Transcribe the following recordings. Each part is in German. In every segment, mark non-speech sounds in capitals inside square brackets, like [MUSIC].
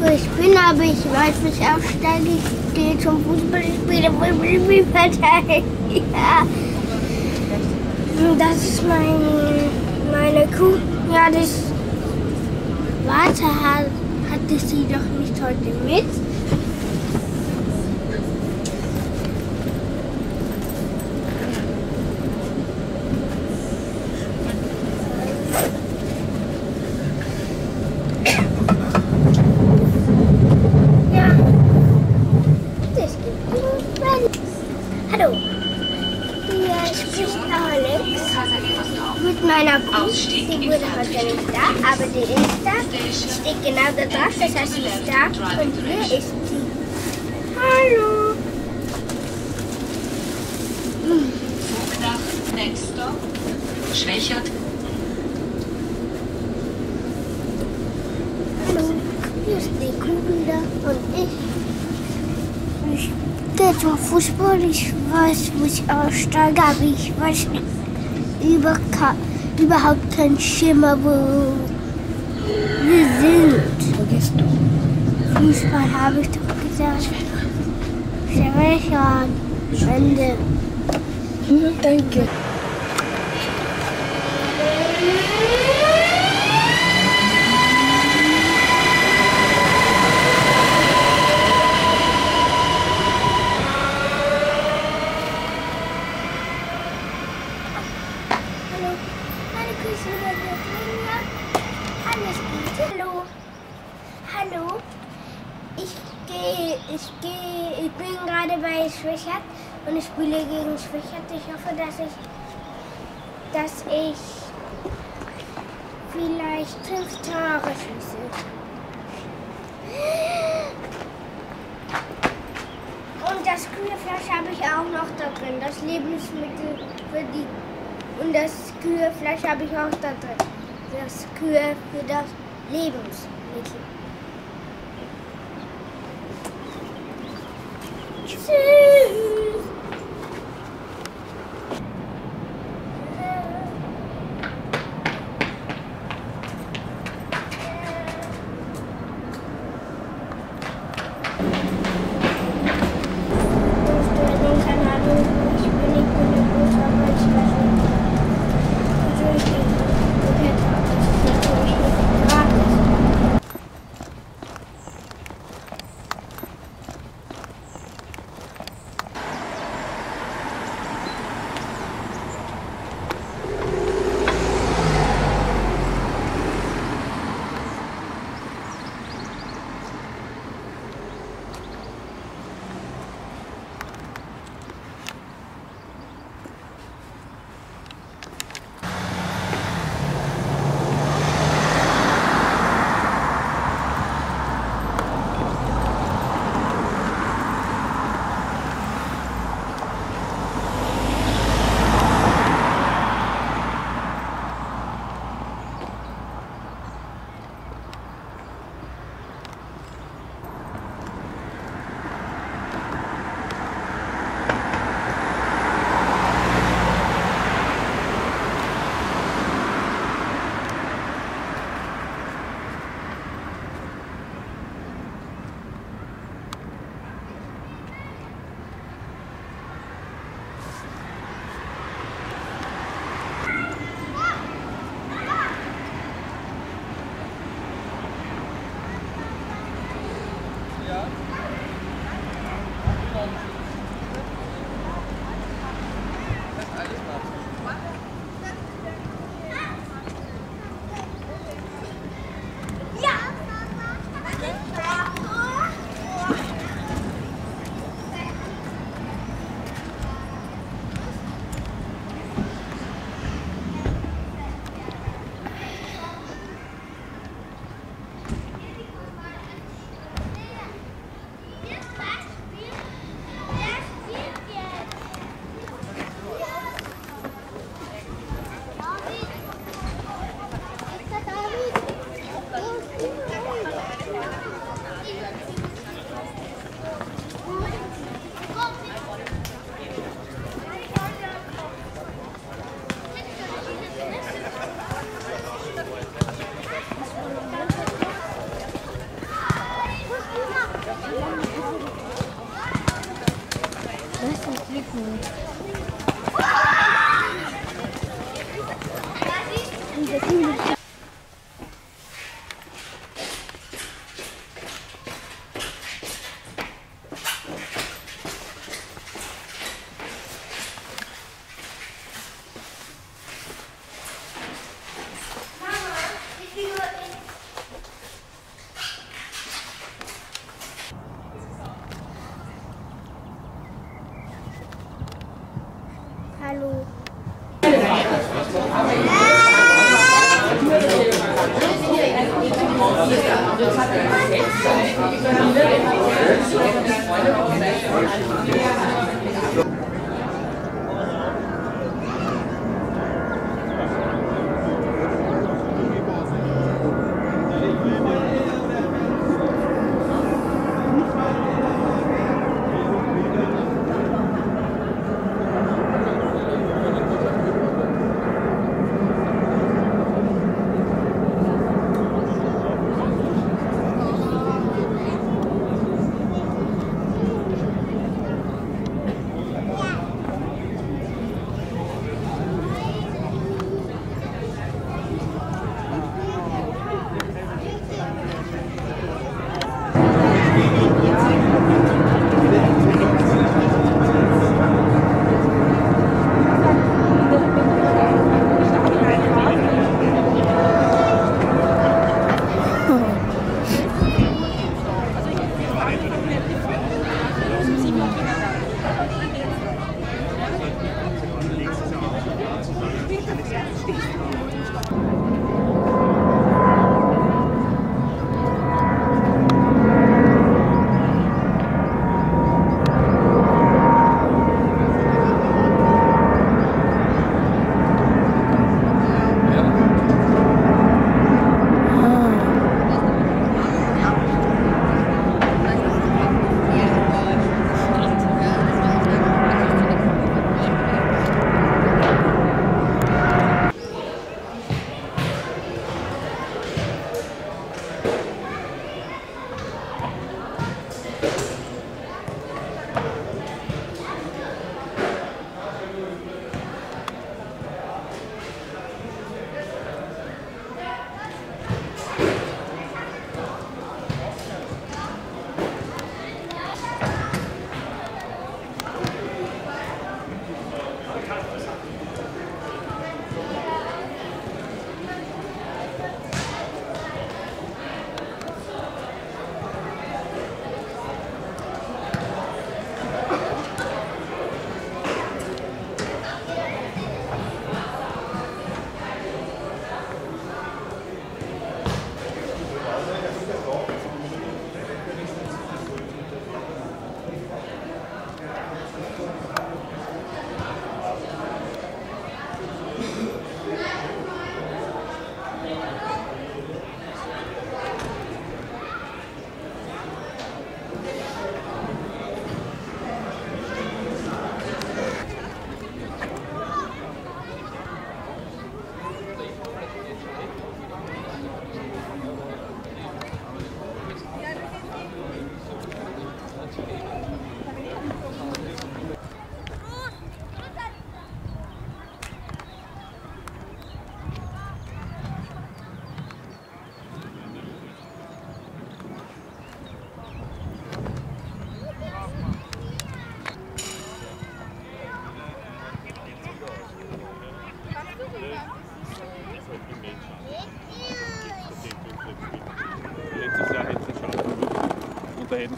wo ich bin, aber ich weiß, wie ich aufsteige. Ich gehe zum Fußball, ich spiele Fußballpartei. [LAUGHS] Ja. Das ist mein, meine Kuh. Ja, das Warte, hat, hatte sie doch nicht heute mit. Ja. Das gibt es. Hallo. Hier spricht Alex mit meiner. Die wurde heute nicht da, aber die ist da. Steht genau da drauf, das heißt, sie ist da. Und hier ist sie. Hallo. Zug nach Nextstop. Schwächert. Hallo. Hier ist die Kuh wieder und ich. Ich gehe zum Fußball. Ich weiß, wo ich aussteige, aber ich weiß nicht, über, überhaupt keinen Schimmer, wo wir sind. Wo gehst du? Fußball habe ich doch gesagt. Schwächern. Ende. Hm, danke. Hallo. Meine Küsse wird Ringe. Alles gut. Hallo. Hallo. Ich gehe, ich gehe, ich bin gerade bei Schwächert und ich spiele gegen Schwächert. Ich hoffe, dass ich, dass ich vielleicht fünf Tore schieße. Und das Kühlfleisch habe ich auch noch da drin. Das Lebensmittel für die. Und das Kühlfleisch habe ich auch da drin. Das Kühe für das Lebensmittel. Tschüss. 嗯。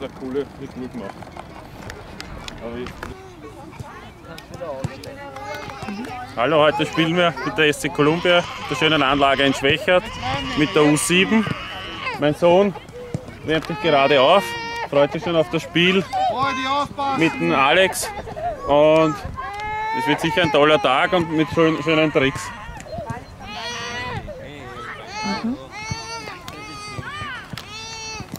mit der Kohle nicht gut gemacht. Hallo, heute spielen wir mit der SC Columbia, der schönen Anlage in Schwächert, mit der U7. Mein Sohn wärmt sich gerade auf, freut sich schon auf das Spiel mit dem Alex und es wird sicher ein toller Tag und mit schönen Tricks.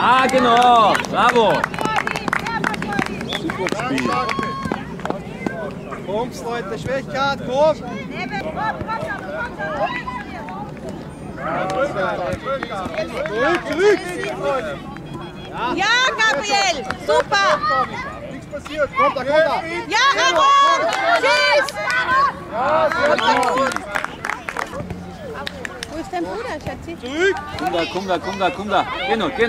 Ja, genau. Bravo. Kommst, Leute, Schwächkeit, komm! Zurück, zurück! Ja, Gabriel! Super! Nichts passiert, kommt da, kommt da! Ja, Aaron! Schieß! Wo ist dein Bruder, Schatzi? Zurück! Komm da, komm da, komm da, komm da. Geh noch, geh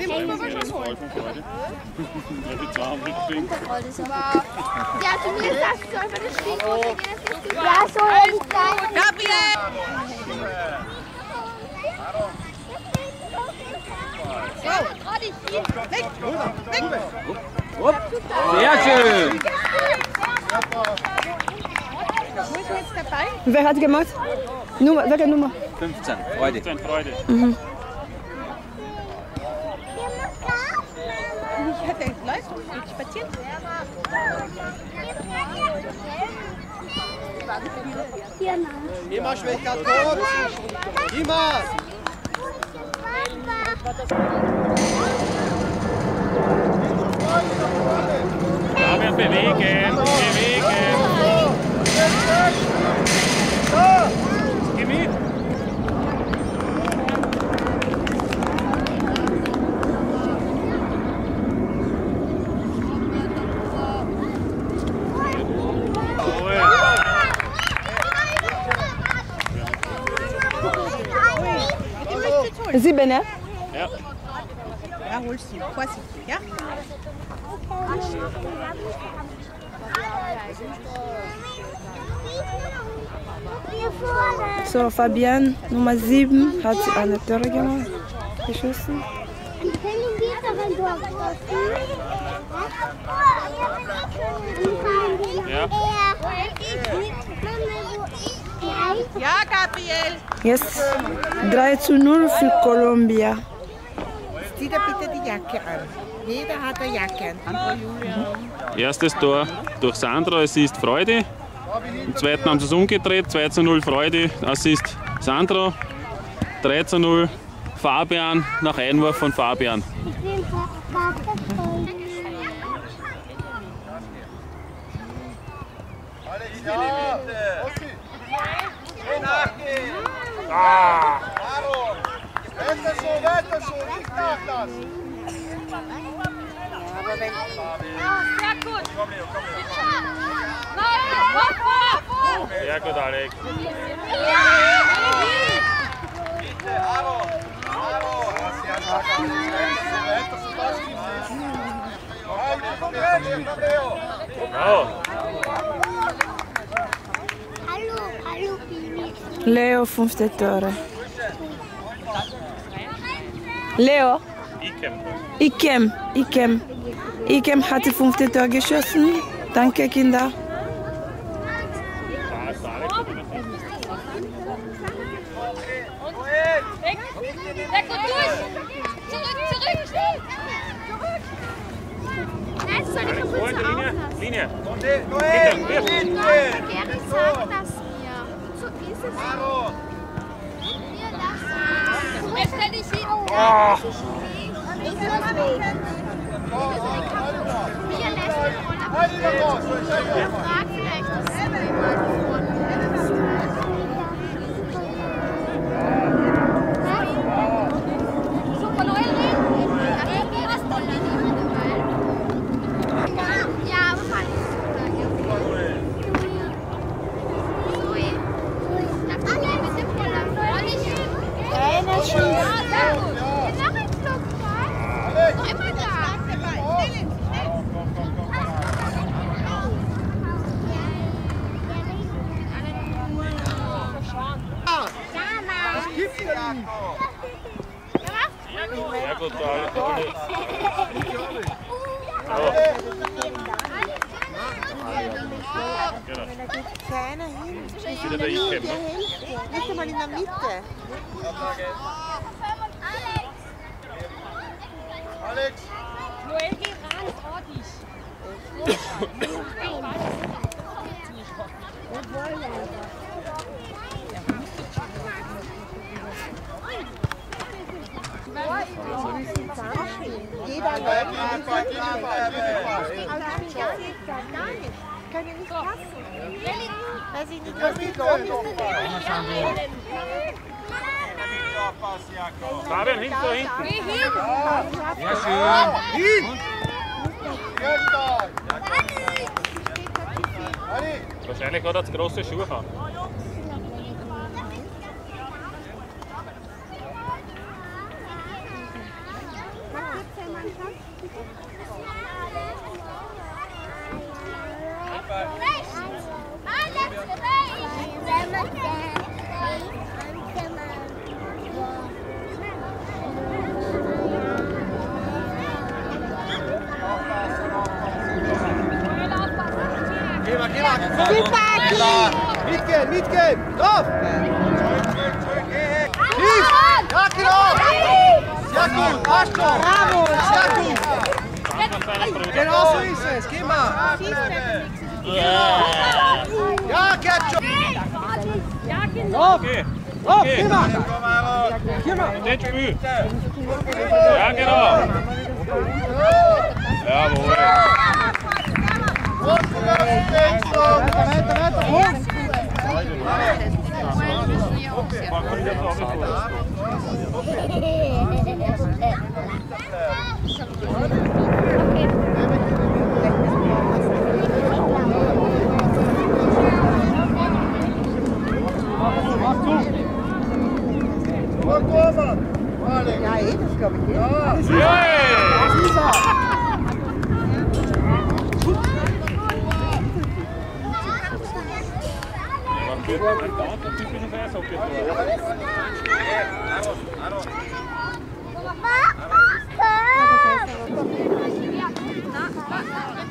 Ja, zu mir sagst du einfach das Spiel runtergehen. Ja, so ist es. Gabriel! Upp. Sehr schön. Wo ist jetzt dabei? Wer hat gemacht? Nummer, welche Nummer? 15. Freude. Freude. Ich läuft, geht spazieren. Immer Schwächkeit, komm! Immer! Fabian, bewegen, bewegen. Geh mit. Sieben, ne? Ja. Ja, holst du. Ja? So, Fabian, Nummer sieben, hat sie eine Tore gemacht, geschossen. Ja. Ja! Jetzt 3 zu 0 für Colombia. Zieh dir bitte die Jacke an. Jeder hat eine Jacke an. Erstes Tor durch Sandra, Assist Freude. Im zweiten haben sie es umgedreht, 2 zu 0 Freude, Assist Sandra. 3 zu 0 Fabian nach Einwurf von Fabian. Ich bin Vater voll. Alle in die Mitte! Ossi! Geh nachgehen! Ah! Aaron! Weiter so, weiter so, nicht nachlassen! Sehr gut, Alex. Bitte, Aaron! Aaron! Weiter so, das gibt's nicht! Komm her, komm her! Bravo. Hallo, hallo, Bibi. Leo, fünfte Tore. Leo, Ikem. Ikem, Ikem. Ikem hat die fünfte Tor geschossen. Danke, Kinder. Weg und durch! Zurück, zurück! Zurück! Nein, soll ich auf uns Linie, aufpassen? Linie. Noel! Bitte, bitte. Gerne sag das mir. So ist es. Aaron! Mir das. Jetzt stell dich hin. Ich will mal weg. Mir lässt die Rolle. Halt ihn doch raus! Frag vielleicht von. So, von euch reden. Ja, wie hast du die dabei? Ja, aber fand ich super. Zoe. Na, komm hier mit dem Roller. Roll dich hin. Einer schießt. Ja, sehr gut. Genau im Flugzeug. Noch immer da. Gibt's ja nicht! Sehr gut, Alex. Alle! Genau. Keiner hin. Wieder der Ikem, Der ne? Hälfte. Nicht einmal in der Mitte. Alex, Noel, geh ran, trau dich. Jeder Gegenball, Gegenball, Gegenball. Kann ja nicht passen. Weiß ich nicht, was die. Pass, Jakob. Fabian, hinten da hinten. Hin. Sehr schön. Ali, Wahrscheinlich hat er zu große Schuhe an. geh mal, geh mal. Super, Mitgehen, mitgehen. Drauf. Tief. Ja, genau. Sehr gut, passt schon. Bravo. Sehr gut. Von seiner Brüder. Genau so ist es. Geh mal. Ja. Ja, genau. Okay. Drauf, Okay. geh mal. Den Spiel. Ja, genau. Jawohl. Weiter, weiter, weiter. Hoch. Mach zu. Und Torwart. Alex. Ja, eh, das glaube ich. eh. Ja, das Yeah! ist er. Man wird ein Dauer typisches Eishockey-Tor.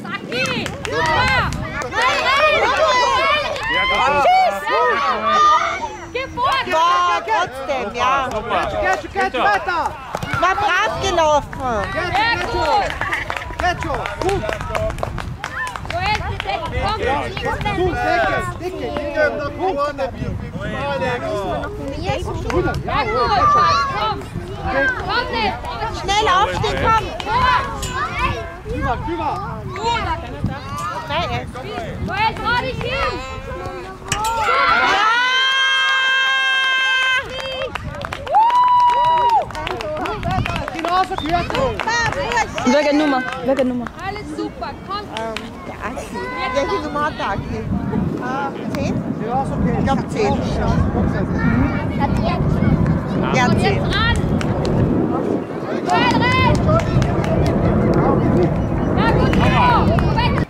Saki. Super. Ja, gut. Geh vor. War trotzdem, ja. Schon, geht schon weiter. War brav gelaufen. Geht Sehr schon, gut. Gut, Decke, Decke. Decke nach vorne. Alex. Sehr gut. Komm. Komm nicht. Schnell aufstehen, komm. Küber. Gut. Nein, er- Noel, trau dich hin. Genauso gehört es. Welche Nummer? Welche Nummer? Alles super. Komm. Der Axel. Welche Nummer hat der Axel? Äh, 10? Ja, ist okay. Ich glaube 10. Ja, Und 10. jetzt ran. Noel, renn. Ja, gut, Timo. Weiter.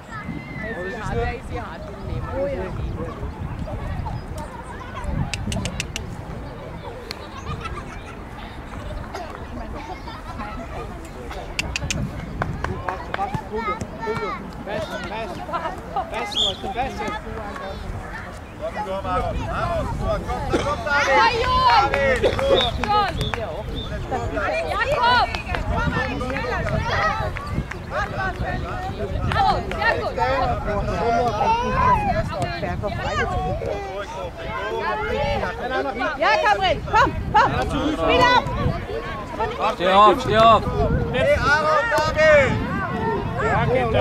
Besten, besten. Besten. Komm, komm, Aaron. Aaron, da kommt Ja, David. David, so. Jakob. Bravo, sehr gut. Ja, Gabriel, komm, komm. Spiel ab. Steh auf, steh auf. Hey, Aaron, David. Ja, geht ja.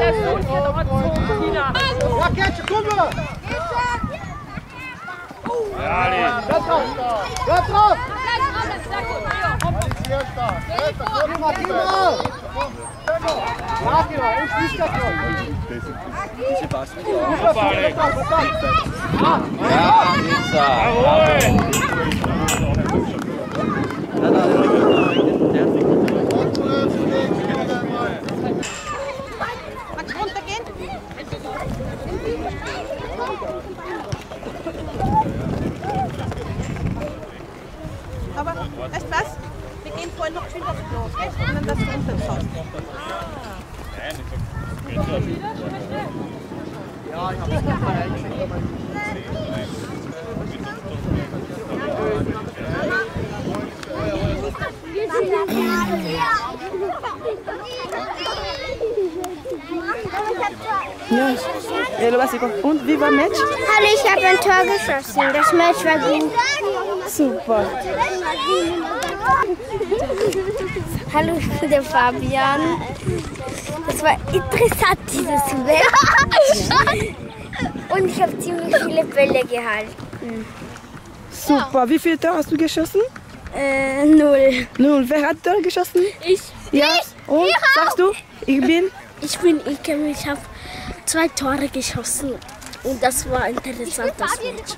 Ja, geht schon, guck mal. Ja, Ali. Ja, drauf. Ja, drauf. Sehr gut, sehr gut. Ja. Sehr stark. Weiter, komm mal, geh mal. Ja, genau, ich schließe das noch. Super, Alex. Ja, Pizza. Jawohl. Magst du runtergehen? Aber, weißt du was? Wir gehen vorhin noch schön aufs Klo? Und dann das runter. Nein, ich sag, ja. Ja. Hello, Basiko. Und wie war Match? Hallo, ich habe ein Tor geschossen. Das Match war gut. Super. Hallo, ich bin der Fabian. Das war interessant, dieses Match. Und ich habe ziemlich viele Bälle gehalten. Super. Wie viele Tore hast du geschossen? Äh, null. Nun, wer hat Tore geschossen? Ich. Ja. Und sagst du? Ich bin. Ich bin Ikem. Ich habe zwei Tore geschossen. Und das war interessant, das Match.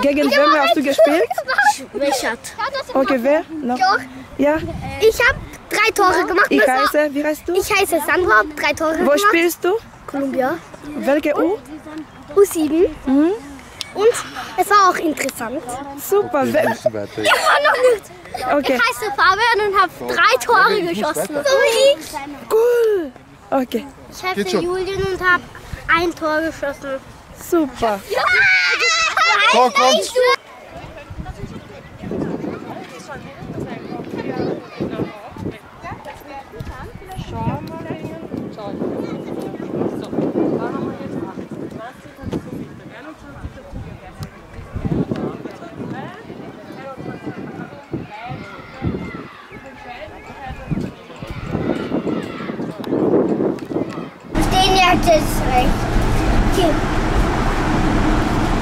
Gegen wen hast du gespielt? Schwächert. Okay, wer? Noch? Ja. Ich habe drei Tore gemacht. Ich heiße, wie heißt du? Ich heiße Sandra, habe drei Tore Wo gemacht. spielst du? Columbia. Welche U? U7. Und es war auch interessant. Super. Wer- [LAUGHS] Ja, noch nicht. Okay, Ich heiße Fabian und habe drei Tore geschossen. So wie ich. cool. Okay, Ich heiße Julian und habe ein Tor geschossen. Super. So, komm. Den hat es recht. Okay.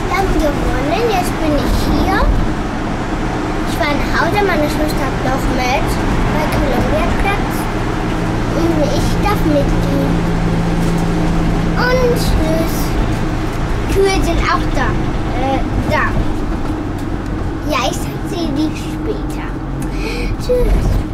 Wir haben gewonnen, jetzt bin ich hier. Ich war nach Hause, meine Schwester hat noch mit bei Columbia-Platz. Und ich darf mitgehen. Und tschüss. Kühe sind auch da. Äh, da. Ja, ich sie die später. Tschüss.